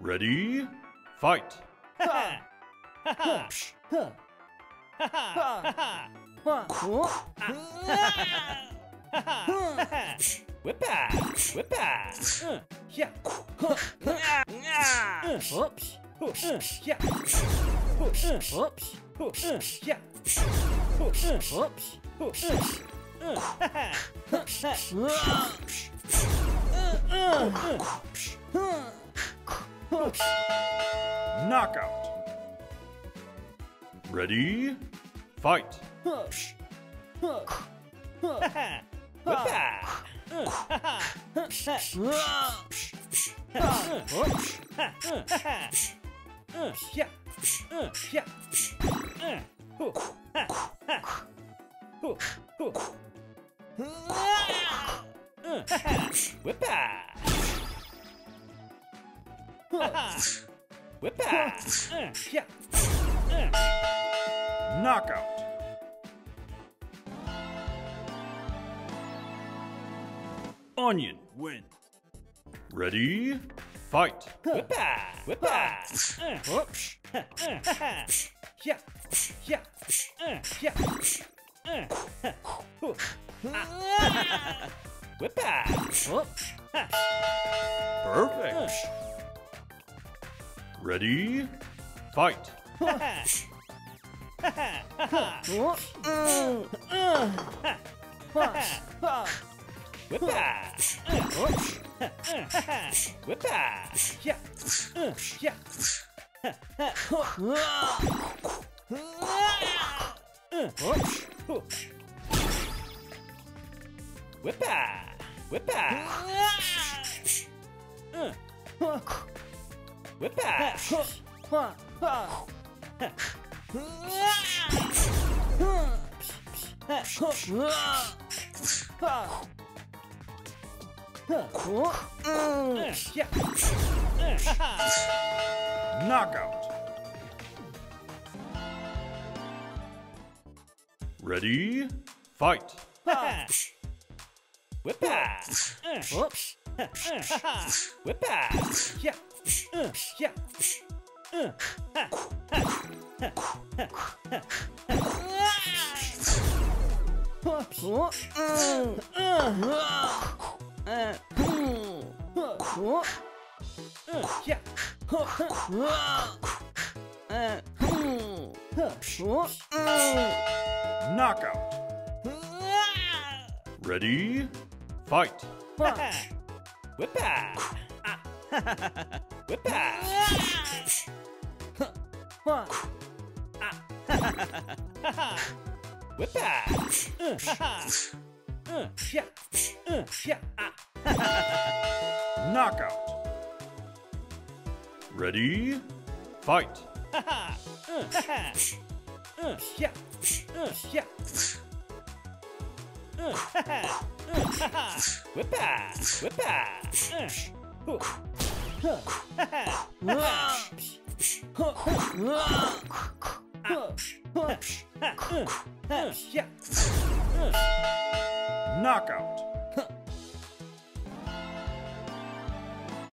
Ready? Fight! Whippa! Whippa! Yeah! Uh, uh, Oops! Uh, yeah! Oops! Yeah! Oops! Knockout! Ready? Fight! Whippa! Whippa! Uh, yeah! Knockout! Onion win. Ready? Fight! Whippa! Whippa! Uh. Oops! Yeah! Yeah! Yeah! Uh. Whippa! Perfect! Ready? Fight! Whippa! Whippa! Yeah! Knockout! Ready? Fight! Whippa! Oops! Whippa! Yeah! Yeah! Yeah! Knockout! Ready? Fight! Whippa! Whippa! Whippa! Yeah! Knockout! Ready? Fight! Yeah! Yeah! Whippa! Whippa! Knockout!